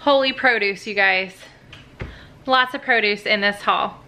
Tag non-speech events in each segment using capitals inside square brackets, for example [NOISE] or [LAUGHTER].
Holy produce, you guys. Lots of produce in this haul.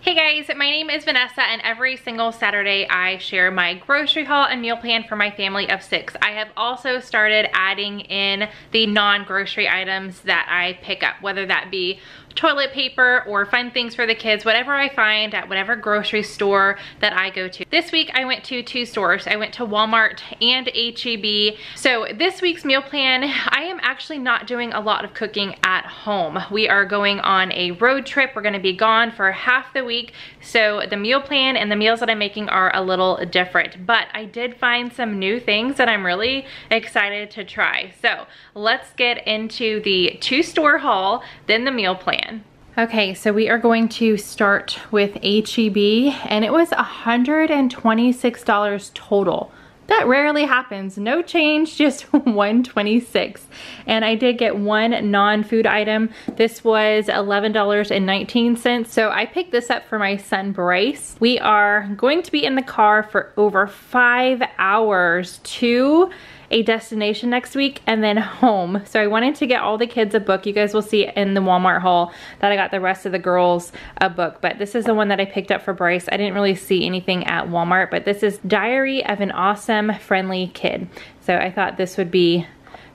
Hey guys, my name is Vanessa and every single Saturday I share my grocery haul and meal plan for my family of six. I have also started adding in the non-grocery items that I pick up, whether that be toilet paper or fun things for the kids, whatever I find at whatever grocery store that I go to. This week I went to two stores. I went to Walmart and HEB. So this week's meal plan, I am actually not doing a lot of cooking at home. We are going on a road trip. We're gonna be gone for half the week. So the meal plan and the meals that I'm making are a little different, but I did find some new things that I'm really excited to try. So let's get into the two store haul, then the meal plan. Okay, so we are going to start with HEB and it was $126 total. That rarely happens. No change, [LAUGHS] just 126. And I did get one non-food item. This was $11.19. So I picked this up for my son Bryce. We are going to be in the car for over five hours to a destination next week and then home. So I wanted to get all the kids a book. You guys will see in the Walmart haul that I got the rest of the girls a book. But this is the one that I picked up for Bryce. I didn't really see anything at Walmart, but this is Diary of an Awesome Friendly Kid. So I thought this would be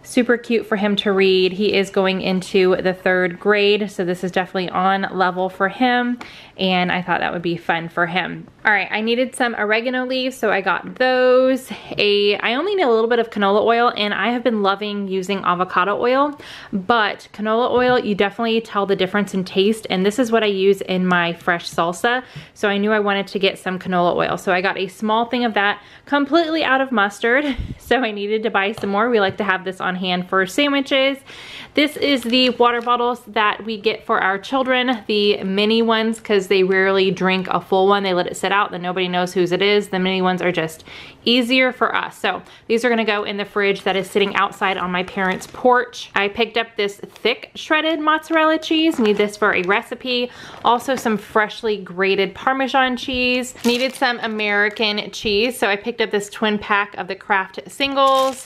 super cute for him to read. He is going into the third grade, so this is definitely on level for him, and I thought that would be fun for him. All right, I needed some oregano leaves, so I got those. A, I only need a little bit of canola oil, and I have been loving using avocado oil, but canola oil, you definitely tell the difference in taste, and this is what I use in my fresh salsa, so I knew I wanted to get some canola oil. So I got a small thing of that, completely out of mustard, [LAUGHS] so I needed to buy some more. We like to have this on hand for sandwiches. This is the water bottles that we get for our children, the mini ones, because they rarely drink a full one. They let it sit out, then nobody knows whose it is. The mini ones are just easier for us. So these are gonna go in the fridge that is sitting outside on my parents' porch. I picked up this thick shredded mozzarella cheese. Need this for a recipe. Also some freshly grated Parmesan cheese. Needed some American cheese. So I picked up this twin pack of the Kraft singles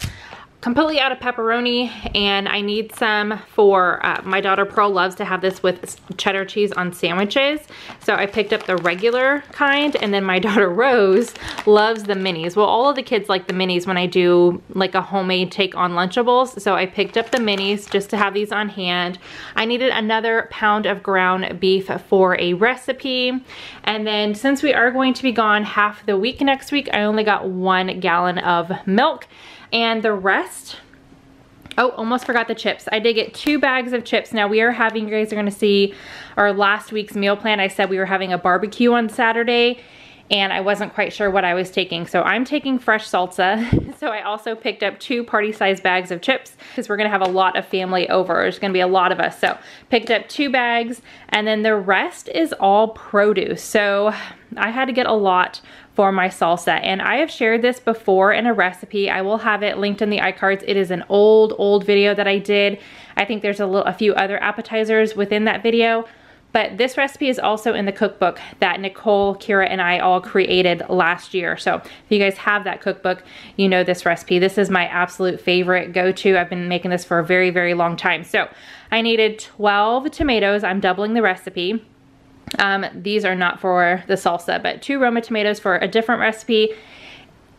completely out of pepperoni and I need some for, uh, my daughter Pearl loves to have this with cheddar cheese on sandwiches. So I picked up the regular kind and then my [LAUGHS] daughter Rose loves the minis. Well, all of the kids like the minis when I do like a homemade take on Lunchables. So I picked up the minis just to have these on hand. I needed another pound of ground beef for a recipe. And then since we are going to be gone half the week next week, I only got one gallon of milk. And the rest, oh, almost forgot the chips. I did get two bags of chips. Now we are having, you guys are gonna see our last week's meal plan. I said we were having a barbecue on Saturday and I wasn't quite sure what I was taking. So I'm taking fresh salsa. [LAUGHS] so I also picked up two party size bags of chips because we're gonna have a lot of family over. There's gonna be a lot of us. So picked up two bags and then the rest is all produce. So I had to get a lot for my salsa. And I have shared this before in a recipe. I will have it linked in the iCards. It is an old, old video that I did. I think there's a, little, a few other appetizers within that video. But this recipe is also in the cookbook that Nicole, Kira, and I all created last year. So if you guys have that cookbook, you know this recipe. This is my absolute favorite go-to. I've been making this for a very, very long time. So I needed 12 tomatoes. I'm doubling the recipe. Um, these are not for the salsa, but two Roma tomatoes for a different recipe.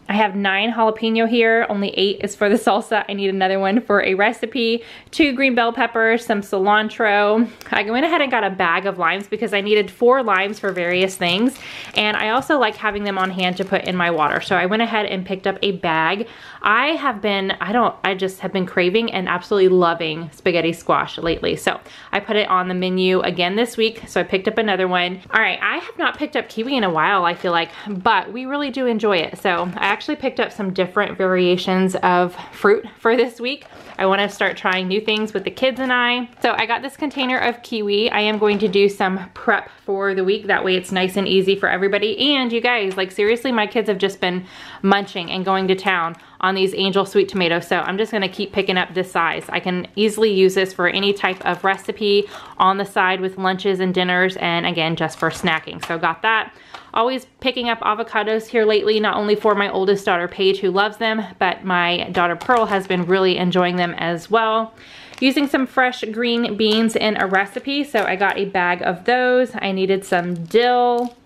I have nine jalapeno here, only eight is for the salsa. I need another one for a recipe. Two green bell peppers, some cilantro. I went ahead and got a bag of limes because I needed four limes for various things. And I also like having them on hand to put in my water. So I went ahead and picked up a bag. I have been, I don't, I just have been craving and absolutely loving spaghetti squash lately. So I put it on the menu again this week. So I picked up another one. All right, I have not picked up kiwi in a while, I feel like, but we really do enjoy it. So I actually picked up some different variations of fruit for this week. I wanna start trying new things with the kids and I. So I got this container of kiwi. I am going to do some prep for the week. That way it's nice and easy for everybody. And you guys, like seriously, my kids have just been munching and going to town on these angel sweet tomatoes. So I'm just gonna keep picking up this size. I can easily use this for any type of recipe on the side with lunches and dinners and again, just for snacking. So got that. Always picking up avocados here lately, not only for my oldest daughter Paige who loves them, but my daughter Pearl has been really enjoying them as well using some fresh green beans in a recipe. So I got a bag of those. I needed some dill,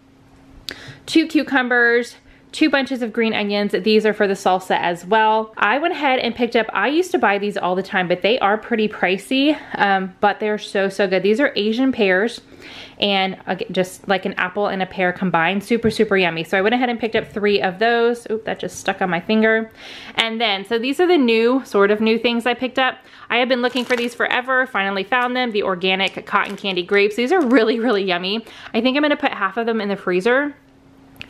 two cucumbers, two bunches of green onions. These are for the salsa as well. I went ahead and picked up, I used to buy these all the time, but they are pretty pricey, um, but they're so, so good. These are Asian pears and just like an apple and a pear combined. Super, super yummy. So I went ahead and picked up three of those. Oop, that just stuck on my finger. And then, so these are the new, sort of new things I picked up. I have been looking for these forever, finally found them, the organic cotton candy grapes. These are really, really yummy. I think I'm gonna put half of them in the freezer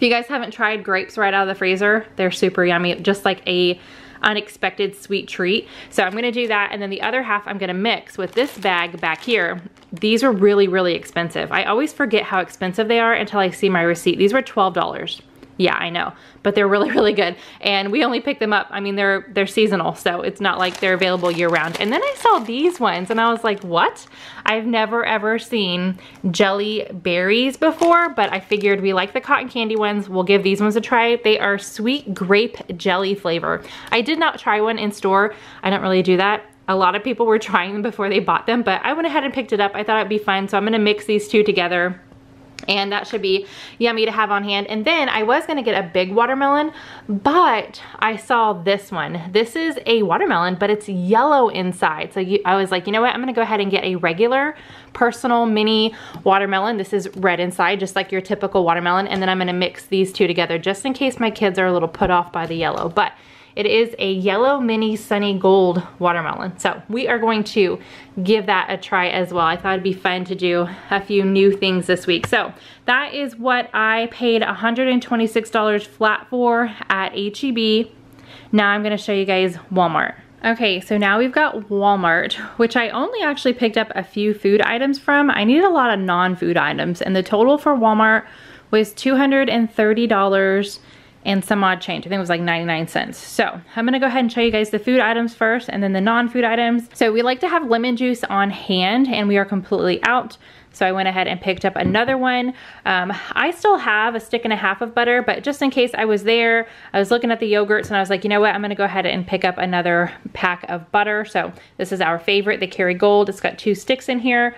if you guys haven't tried grapes right out of the freezer, they're super yummy, just like a unexpected sweet treat. So I'm gonna do that and then the other half I'm gonna mix with this bag back here. These are really, really expensive. I always forget how expensive they are until I see my receipt. These were $12. Yeah, I know, but they're really, [LAUGHS] really good. And we only pick them up, I mean, they're they're seasonal, so it's not like they're available year round. And then I saw these ones and I was like, what? I've never ever seen jelly berries before, but I figured we like the cotton candy ones. We'll give these ones a try. They are sweet grape jelly flavor. I did not try one in store. I don't really do that. A lot of people were [LAUGHS] trying them before they bought them, but I went ahead and picked it up. I thought it'd be fun, so I'm gonna mix these two together and that should be yummy to have on hand. And then I was gonna get a big watermelon, but I saw this one. This is a watermelon, but it's yellow inside. So you, I was like, you know what? I'm gonna go ahead and get a regular personal mini watermelon. This is red inside, just like your typical watermelon. And then I'm gonna mix these two together just in case my kids are a little put off by the yellow. But it is a yellow mini sunny gold watermelon. So we are going to give that a try as well. I thought it'd be fun to do a few new things this week. So that is what I paid $126 flat for at HEB. Now I'm gonna show you guys Walmart. Okay, so now we've got Walmart, which I only actually picked up a few food items from. I needed a lot of non-food items, and the total for Walmart was $230 and some odd change. I think it was like 99 cents. So I'm gonna go ahead and show you guys the food items first and then the non-food items. So we like to have lemon juice on hand and we are completely out. So I went ahead and picked up another one. Um, I still have a stick and a half of butter, but just in case I was there, I was looking at the yogurts and I was like, you know what, I'm gonna go ahead and pick up another pack of butter. So this is our favorite, the Kerrygold. It's got two sticks in here.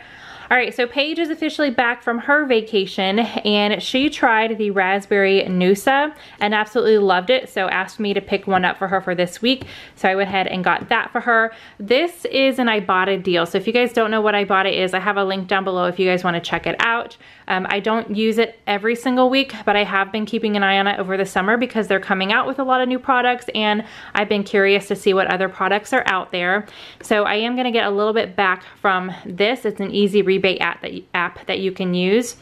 All right, so Paige is officially back from her vacation and she tried the raspberry Noosa and absolutely loved it. So asked me to pick one up for her for this week. So I went ahead and got that for her. This is an Ibotta deal. So if you guys don't know what Ibotta is, I have a link down below if you guys wanna check it out. Um, I don't use it every single week, but I have been keeping an eye on it over the summer because they're coming out with a lot of new products and I've been curious to see what other products are out there. So I am gonna get a little bit back from this. It's an easy rebate app that, you, app that you can use.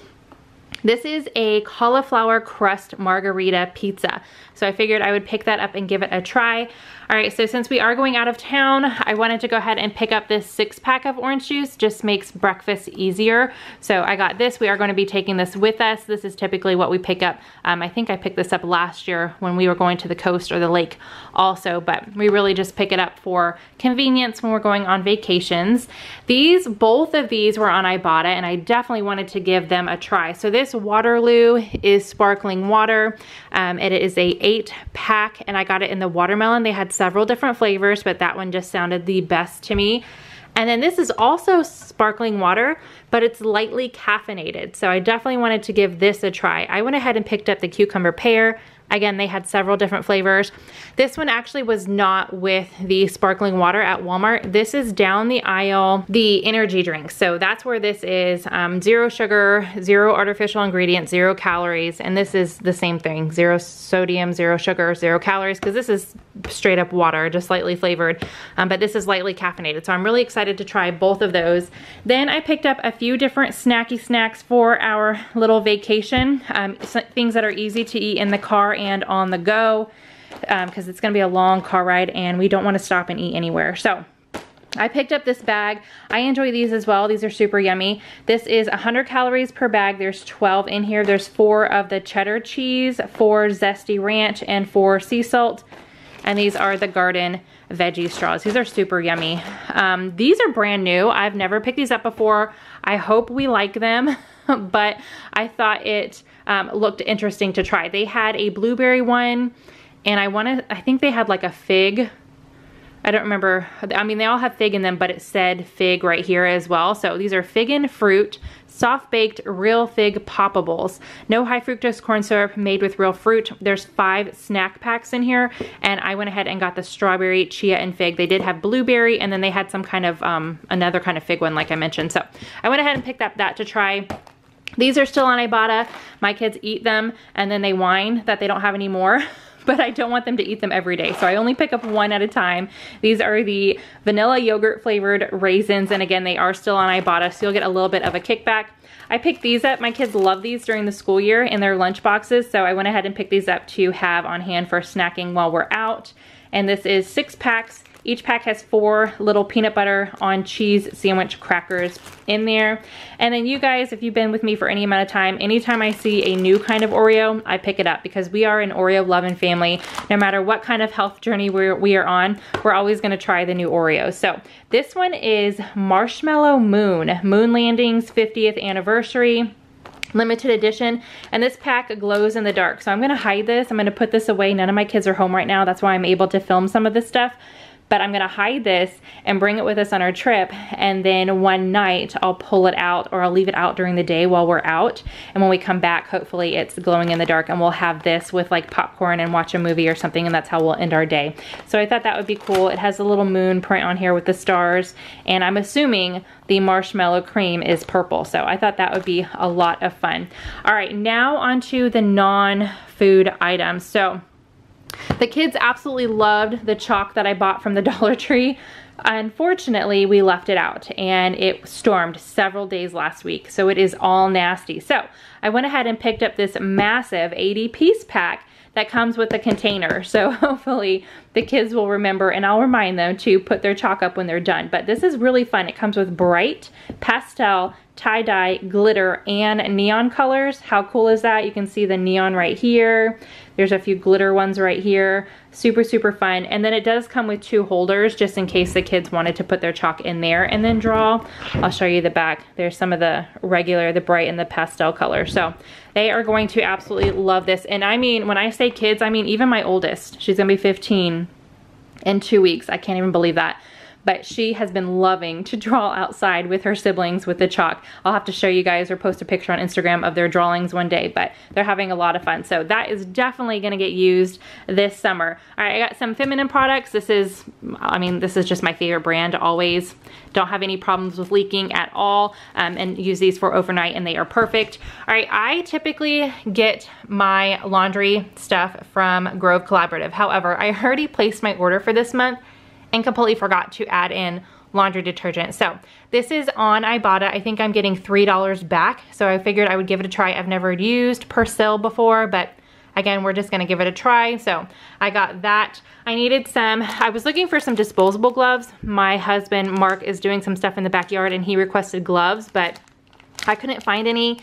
This is a cauliflower crust margarita pizza. So I figured I would pick that up and give it a try. All right, so since we are going out of town, I wanted to go ahead and pick up this six pack of orange juice, just makes breakfast easier. So I got this, we are gonna be taking this with us. This is typically what we pick up. Um, I think I picked this up last year when we were going to the coast or the lake also, but we really just pick it up for convenience when we're going on vacations. These, both of these were on Ibotta and I definitely wanted to give them a try. So this Waterloo is sparkling water. Um, it is a eight pack and I got it in the watermelon. They had several different flavors, but that one just sounded the best to me. And then this is also sparkling water, but it's lightly caffeinated. So I definitely wanted to give this a try. I went ahead and picked up the cucumber pear. Again, they had several different flavors. This one actually was not with the sparkling water at Walmart. This is down the aisle, the energy drink. So that's where this is. Um, zero sugar, zero artificial ingredients, zero calories. And this is the same thing. Zero sodium, zero sugar, zero calories. Because this is straight up water, just lightly flavored. Um, but this is lightly caffeinated. So I'm really excited to try both of those. Then I picked up a few different snacky snacks for our little vacation. Um, things that are easy to eat in the car and on the go because um, it's gonna be a long car ride and we don't wanna stop and eat anywhere. So I picked up this bag. I enjoy these as well. These are super yummy. This is 100 calories per bag. There's 12 in here. There's four of the cheddar cheese, four zesty ranch, and four sea salt. And these are the garden veggie straws. These are super yummy. Um, these are brand new. I've never picked these up before. I hope we like them, [LAUGHS] but I thought it um, looked interesting to try. They had a blueberry one and I want to, I think they had like a fig I don't remember, I mean, they all have fig in them, but it said fig right here as well. So these are fig and fruit, soft baked real fig poppables. No high fructose corn syrup made with real fruit. There's five snack packs in here. And I went ahead and got the strawberry, chia, and fig. They did have blueberry, and then they had some kind of, um, another kind of fig one, like I mentioned. So I went ahead and picked up that to try. These are still on Ibotta. My kids eat them, and then they whine that they don't have any more. [LAUGHS] but I don't want them to eat them every day. So I only pick up one at a time. These are the vanilla yogurt flavored raisins. And again, they are still on Ibotta, so you'll get a little bit of a kickback. I picked these up. My kids love these during the school year in their lunch boxes. So I went ahead and picked these up to have on hand for snacking while we're out. And this is six packs each pack has four little peanut butter on cheese sandwich crackers in there. And then you guys, if you've been with me for any amount of time, anytime I see a new kind of Oreo, I pick it up because we are an Oreo loving family. No matter what kind of health journey we're, we are on, we're always gonna try the new Oreo. So this one is Marshmallow Moon, Moon Landing's 50th anniversary limited edition and this pack glows in the dark so I'm gonna hide this I'm gonna put this away none of my kids are home right now that's why I'm able to film some of this stuff but I'm gonna hide this and bring it with us on our trip. And then one night I'll pull it out or I'll leave it out during the day while we're out. And when we come back, hopefully it's glowing in the dark and we'll have this with like popcorn and watch a movie or something and that's how we'll end our day. So I thought that would be cool. It has a little moon print on here with the stars and I'm assuming the marshmallow cream is purple. So I thought that would be a lot of fun. All right, now onto the non-food items. So the kids absolutely loved the chalk that I bought from the [LAUGHS] Dollar Tree. Unfortunately, we left it out and it stormed several days last week, so it is all nasty. So I went ahead and picked up this massive 80 piece pack that comes with a container. [LAUGHS] So hopefully the kids will remember and I'll remind them to put their chalk up when they're done. But this is really fun. It comes with bright pastel tie-dye glitter and neon colors. How cool is that? You can see the neon right here. There's a few glitter ones right here. Super, super fun. And then it does come with two holders just in case the kids wanted to put their chalk in there and then draw. I'll show you the back. There's some of the regular, the bright and the pastel color. So they are going to absolutely love this. And I mean, when I say kids, I mean even my oldest. She's gonna be 15 in two weeks. I can't even believe that but she has been loving to draw outside with her siblings with the chalk. I'll have to show you guys or post a picture on Instagram of their drawings one day, but they're having a lot of fun. So that is definitely gonna get used this summer. All right, I got some feminine products. This is, I mean, this is just my favorite brand always. Don't have any problems with leaking at all um, and use these for overnight and they are perfect. All right, I typically get my laundry stuff from Grove Collaborative. However, I already placed my order for this month and completely forgot to add in laundry detergent. So this is on Ibotta. I think I'm getting $3 back. So I figured I would give it a try. I've never used Persil before, but again, we're just gonna give it a try. So I got that. I needed some, I was looking for some disposable gloves. My husband, Mark, is doing some stuff in the backyard and he requested gloves, but I couldn't find any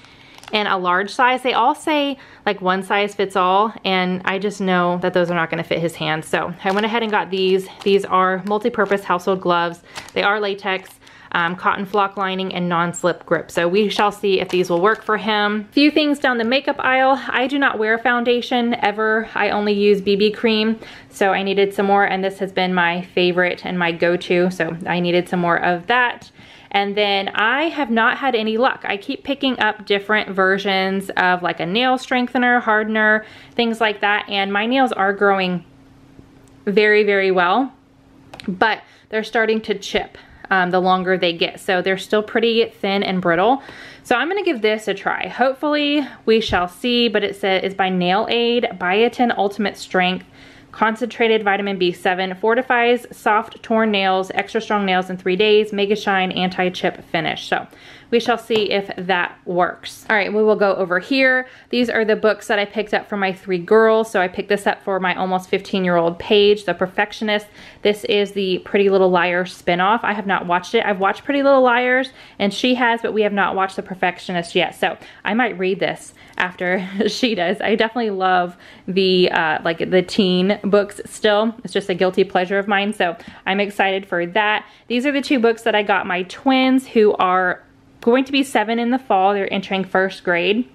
in a large size. They all say like one size fits all and I just know that those are not gonna fit his hands. So I went ahead and got these. These are multi-purpose household gloves. They are latex. Um, cotton flock lining and non-slip grip. So we shall see if these will work for him. A few things down the makeup aisle. I do not wear foundation ever. I only use BB cream. So I needed some more and this has been my favorite and my go-to. So I needed some more of that. And then I have not had any luck. I keep picking up different versions of like a nail strengthener, hardener, things like that. And my nails are growing very, very well, but they're starting to chip um, the longer they get. So they're still pretty thin and brittle. So I'm gonna give this a try. Hopefully we shall see, but it says it's by Nail Aid Biotin Ultimate Strength Concentrated vitamin B7 fortifies soft torn nails, extra strong nails in three days, mega shine anti-chip finish. So we shall see if that works. All right, we will go over here. These are the books that I picked up for my three girls. So I picked this up for my almost 15 year old Paige, The Perfectionist. This is the Pretty Little Liars spinoff. I have not watched it. I've watched Pretty Little Liars and she has, but we have not watched The Perfectionist yet. So I might read this after [LAUGHS] she does. I definitely love the uh, like the teen books still. It's just a guilty pleasure of mine. So I'm excited for that. These are the two books that I got my twins who are going to be seven in the fall. They're entering first grade.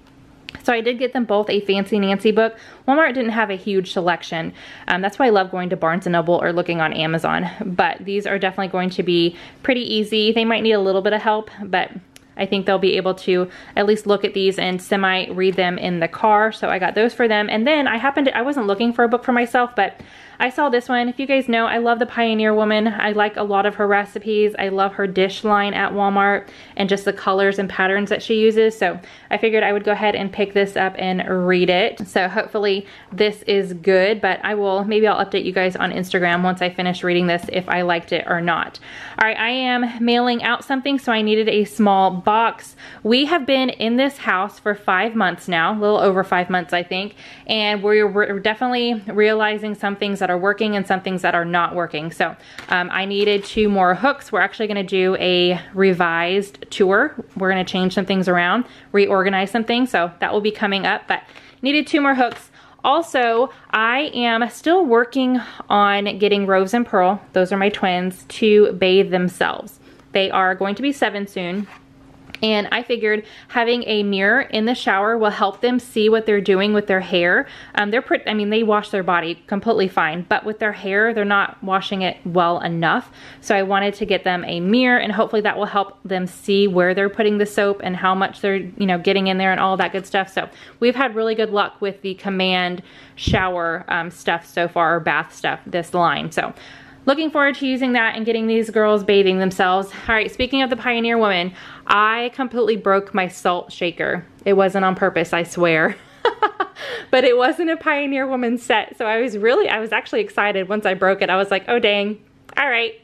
So I did get them both a Fancy Nancy book. Walmart didn't have a huge selection. Um, that's why I love going to Barnes & Noble or looking on Amazon. But these are definitely going to be pretty easy. They might need a little bit of help, but I think they'll be able to at least look at these and semi read them in the car. So I got those for them. And then I happened to, I wasn't looking for a book for myself, but I saw this one. If you guys know, I love the Pioneer Woman. I like a lot of her recipes. I love her dish line at Walmart and just the colors and patterns that she uses. So I figured I would go ahead and pick this up and read it. So hopefully this is good, but I will, maybe I'll update you guys on Instagram once I finish reading this if I liked it or not. All right, I am mailing out something, so I needed a small box. We have been in this house for five months now, a little over five months, I think, and we're, we're definitely realizing some things that are working and some things that are not working. So um, I needed two more hooks. We're actually gonna do a revised tour. We're gonna change some things around, reorganize some things. So that will be coming up, but needed two more hooks. Also, I am still working on getting Rose and Pearl, those are my twins, to bathe themselves. They are going to be seven soon. And I figured having a mirror in the shower will help them see what they're doing with their hair. Um, they're pretty, I mean, they wash their body completely fine, but with their hair, they're not washing it well enough. So I wanted to get them a mirror and hopefully that will help them see where they're putting the soap and how much they're, you know, getting in there and all that good stuff. So we've had really good luck with the command shower um, stuff so far, or bath stuff, this line. So looking forward to using that and getting these girls bathing themselves. All right, speaking of the Pioneer Woman, I completely broke my salt shaker. It wasn't on purpose, I swear. [LAUGHS] but it wasn't a Pioneer Woman set, so I was really, I was actually excited once I broke it. I was like, oh dang, all right,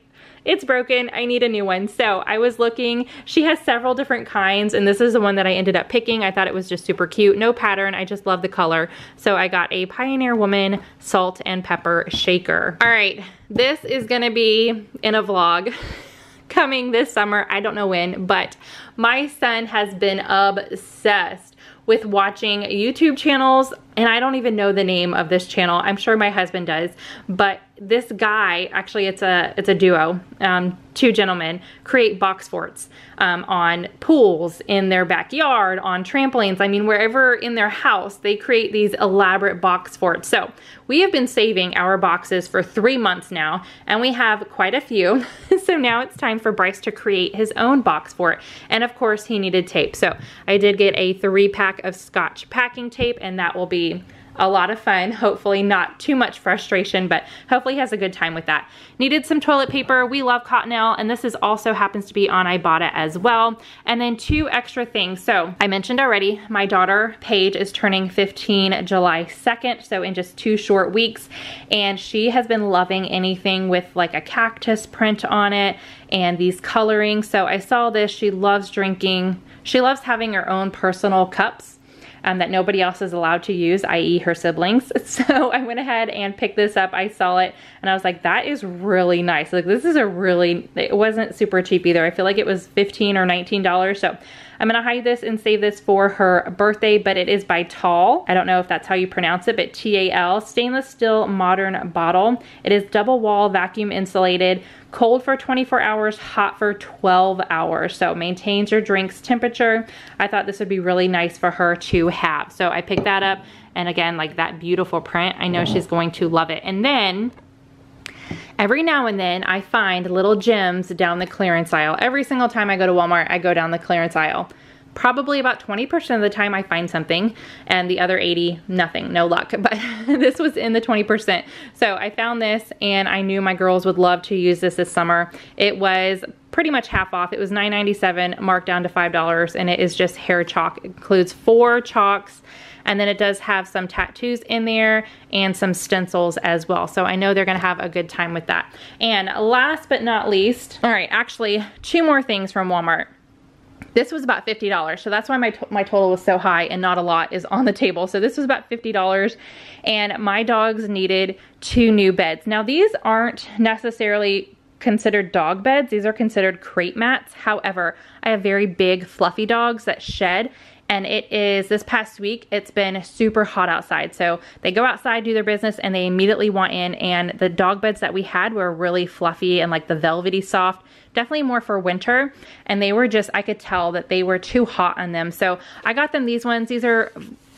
it's broken, I need a new one. So I was looking, she has several different kinds and this is the one that I ended up picking. I thought it was just super cute. No pattern, I just love the color. So I got a Pioneer Woman salt and pepper shaker. All right, this is gonna be in a vlog [LAUGHS] coming this summer. I don't know when, but my son has been obsessed with watching YouTube channels and I don't even know the name of this channel. I'm sure my husband does, but this guy, actually it's a it's a duo, um, two gentlemen, create box forts um, on pools in their backyard, on trampolines. I mean, wherever in their house, they create these elaborate box forts. So we have been saving our boxes for three months now, and we have quite a few. [LAUGHS] so now it's time for Bryce to create his own box fort. And of course, he needed tape. So I did get a three pack of Scotch packing tape, and that will be a lot of fun. Hopefully not too much frustration, but hopefully has a good time with that. Needed some toilet paper. We love Cottonelle, and this is also happens to be on Ibotta as well. And then two extra things. So I mentioned already, my daughter Paige is turning 15 July 2nd, so in just two short weeks. And she has been loving anything with like a cactus print on it and these coloring. So I saw this, she loves drinking. She loves having her own personal cups um, that nobody else is allowed to use, i.e. her siblings. [LAUGHS] So I went ahead and picked this up. I saw it and I was like, that is really nice. Like this is a really, it wasn't super cheap either. I feel like it was 15 or $19. So I'm gonna hide this and save this for her birthday, but it is by Tall. I don't know if that's how you pronounce it, but T-A-L, stainless steel modern bottle. It is double wall vacuum insulated cold for 24 hours, hot for 12 hours. So it maintains your drink's temperature. I thought this would be really nice for her to have. So I picked that up and again, like that beautiful print, I know she's going to love it. And then every now and then I find little gems down the clearance aisle. Every single time I go to Walmart, I go down the clearance aisle probably about 20% of the time I find something and the other 80, nothing, no luck. [LAUGHS] But this was in the 20%. So I found this and I knew my girls would love to use this this summer. It was pretty much half off. It was $9.97 marked down to $5 and it is just hair chalk. It includes four chalks and then it does have some tattoos in there and some stencils as well. So I know they're gonna have a good time with that. And last but not least, all right, actually two more things from Walmart. this was about $50. So that's why my, my total was so high and not a lot is on the table. So this was about $50 and my dogs needed two new beds. Now these aren't necessarily considered dog beds. These are considered crate mats. However, I have very big fluffy dogs that shed and it is this past week it's been super hot outside. So they go outside do their business and they immediately want in. And the dog beds that we had were really fluffy and like the velvety soft definitely more for winter. And they were just I could tell that they were too hot on them. So I got them these ones. These are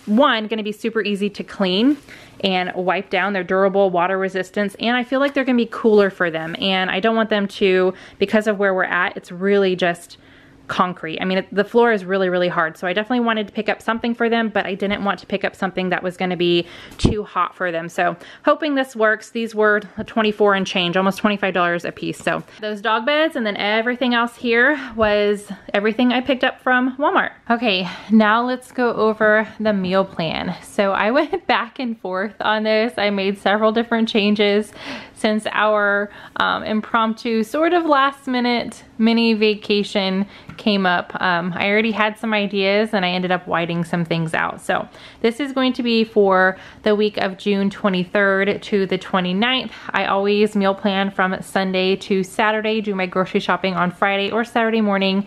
one going to be super easy to clean and wipe down. They're durable, water resistance, and I feel like they're gonna be cooler for them. And I don't want them to, because of where we're at, it's really just concrete. I mean, the floor is really, really hard. So I definitely wanted to pick up something for them, but I didn't want to pick up something that was gonna be too hot for them. So hoping this works. These were 24 and change, almost $25 a piece. So those dog beds and then everything else here was everything I picked up from Walmart. Okay, now let's go over the meal plan. So I [LAUGHS] went back and forth on this. I made several different changes since our um, impromptu sort of last minute mini vacation came up. Um, I already had some ideas and I ended up whiting some things out. So this is going to be for the week of June 23rd to the 29th. I always meal plan from Sunday to Saturday, do my grocery shopping on Friday or Saturday morning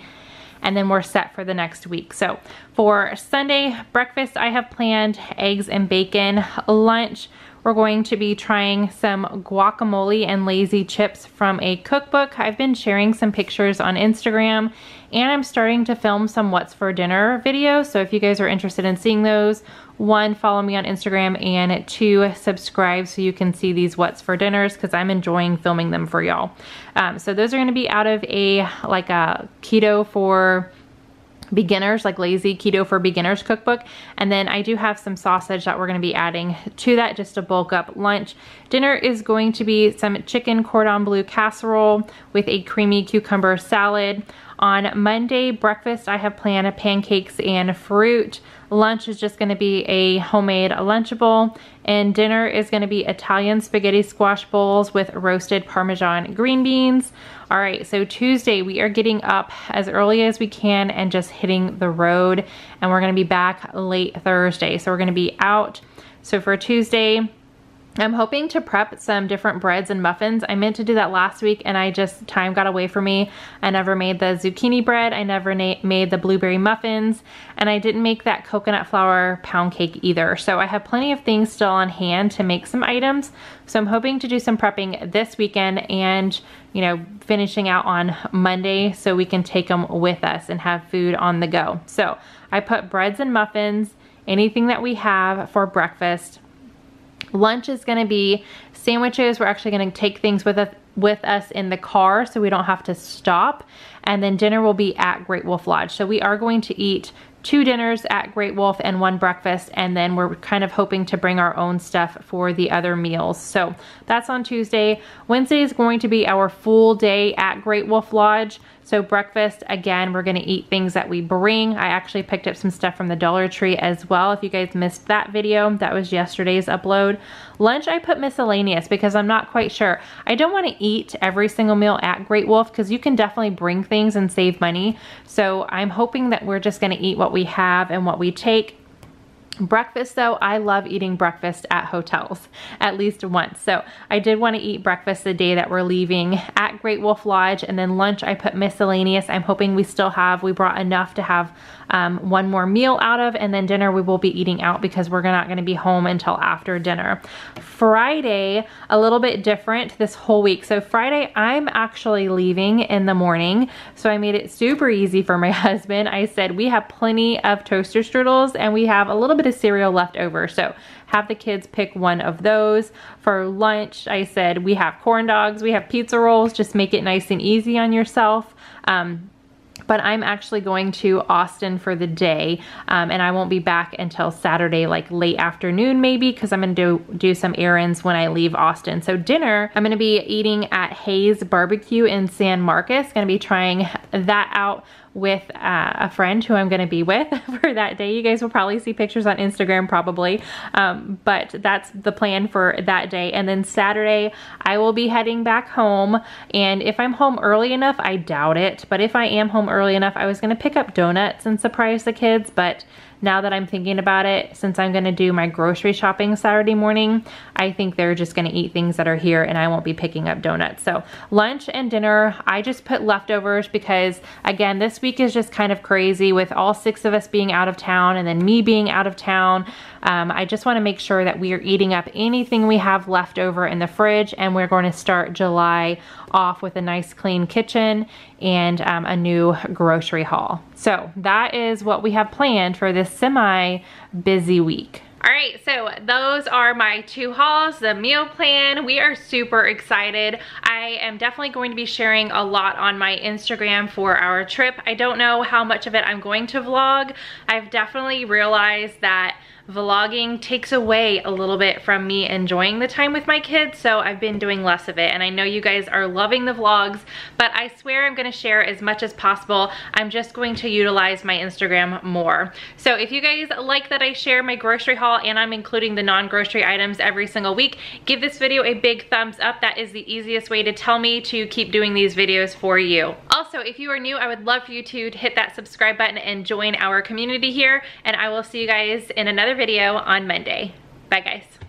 and then we're set for the next week. So for Sunday breakfast, I have planned eggs and bacon. Lunch, we're going to be trying some guacamole and lazy chips from a cookbook. I've been sharing some pictures on Instagram and I'm starting to film some what's for dinner videos. So if you guys are interested in seeing those, one, follow me on Instagram and two, subscribe so you can see these what's for dinners because I'm enjoying filming them for y'all. Um, so those are gonna be out of a, like a keto for beginners, like lazy keto for beginners cookbook. And then I do have some sausage that we're gonna be adding to that just to bulk up lunch. Dinner is going to be some chicken cordon bleu casserole with a creamy cucumber salad. On Monday breakfast, I have planned pancakes and fruit. Lunch is just gonna be a homemade Lunchable. And dinner is gonna be Italian spaghetti squash bowls with roasted Parmesan green beans. All right, so Tuesday we are getting up as early as we can and just hitting the road. And we're gonna be back late Thursday. So we're gonna be out. So for Tuesday, I'm hoping to prep some different breads and muffins. I meant to do that last week and I just, time got away from me. I never made the zucchini bread. I never made the blueberry muffins and I didn't make that coconut flour pound cake either. So I have plenty of things still on hand to make some items. So I'm hoping to do some prepping this weekend and, you know, finishing out on Monday so we can take them with us and have food on the go. So I put breads and muffins, anything that we have for breakfast, Lunch is gonna be sandwiches. We're actually gonna take things with us, with us in the car so we don't have to stop. And then dinner will be at Great Wolf Lodge. So we are going to eat two dinners at Great Wolf and one breakfast and then we're kind of hoping to bring our own stuff for the other meals. So that's on Tuesday. Wednesday is going to be our full day at Great Wolf Lodge. So breakfast, again, we're gonna eat things that we bring. I actually picked up some stuff from the Dollar Tree as well. If you guys missed that video, that was yesterday's upload. Lunch, I put miscellaneous because I'm not quite sure. I don't wanna eat every single meal at Great Wolf because you can definitely bring things and save money. So I'm hoping that we're just gonna eat what we have and what we take Breakfast though, I love eating breakfast at hotels at least once. So I did want to eat breakfast the day that we're leaving at Great Wolf Lodge and then lunch I put miscellaneous. I'm hoping we still have, we brought enough to have um, one more meal out of and then dinner we will be eating out because we're not gonna be home until after dinner. Friday, a little bit different this whole week. So Friday, I'm actually leaving in the morning. So I made it super easy for my [LAUGHS] husband. I said, we have plenty of toaster strudels and we have a little bit of cereal left over. So have the kids pick one of those. For lunch, I said, we have corn dogs, we have pizza rolls, just make it nice and easy on yourself. Um, but I'm actually going to Austin for the day um, and I won't be back until Saturday like late afternoon maybe because I'm gonna do, do some errands when I leave Austin. So dinner, I'm gonna be eating at Hays Barbecue in San Marcos. Gonna be trying that out with uh, a friend who I'm gonna be with [LAUGHS] for that day. You guys will probably see pictures on Instagram probably, um, but that's the plan for that day. And then Saturday, I will be heading back home. And if I'm home early enough, I doubt it, but if I am home early enough, I was gonna pick up donuts and surprise the kids, but now that I'm thinking about it, since I'm gonna do my grocery shopping Saturday morning, I think they're just gonna eat things that are here and I won't be picking up donuts. So lunch and dinner, I just put leftovers because again, this week is just kind of crazy with all six of us being out of town and then me being out of town. Um, I just wanna make sure that we are eating up anything we have left over in the fridge and we're going to start July off with a nice clean kitchen and um, a new grocery haul. So that is what we have planned for this semi busy week. All right, so those are my two hauls, the meal plan. We are super excited. I am definitely going to be sharing a lot on my Instagram for our trip. I don't know how much of it I'm going to vlog. I've definitely realized that vlogging takes away a little bit from me enjoying the time with my kids, so I've been doing less of it. And I know you guys are loving the vlogs, but I swear I'm gonna share as much as possible. I'm just going to utilize my Instagram more. So if you guys like that I share my grocery haul and I'm including the non-grocery items every single week, give this video a big thumbs up. That is the easiest way to tell me to keep doing these videos for you. Also, if you are new, I would love for you to hit that subscribe button and join our community here, and I will see you guys in another video on Monday. Bye guys.